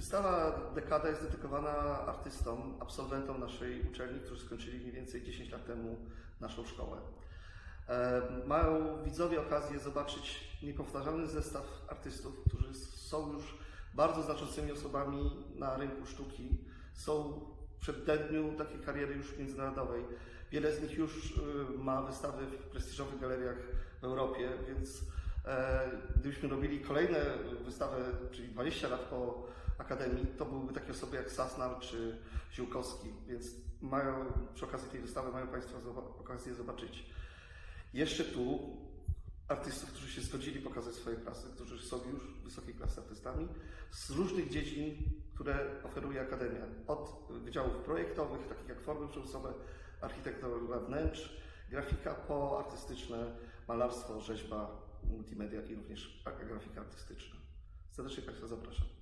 Wystawa Dekada jest dedykowana artystom, absolwentom naszej uczelni, którzy skończyli mniej więcej 10 lat temu naszą szkołę. E, Mają widzowie okazję zobaczyć niepowtarzalny zestaw artystów, którzy są już bardzo znaczącymi osobami na rynku sztuki. Są w przededniu takiej kariery już międzynarodowej. Wiele z nich już y, ma wystawy w prestiżowych galeriach w Europie, więc gdybyśmy robili kolejne wystawy, czyli 20 lat po Akademii, to byłyby takie osoby jak Sasnar czy Ziółkowski, więc mają, przy okazji tej wystawy mają Państwo okazję zobaczyć jeszcze tu artystów, którzy się zgodzili pokazać swoje prace, którzy są już wysokiej klasy artystami z różnych dziedzin, które oferuje Akademia. Od wydziałów projektowych, takich jak formy przemysłowe, architektura wnętrz, grafika, po artystyczne, malarstwo, rzeźba, multimedia i również grafika artystyczna. Serdecznie Państwa zapraszam.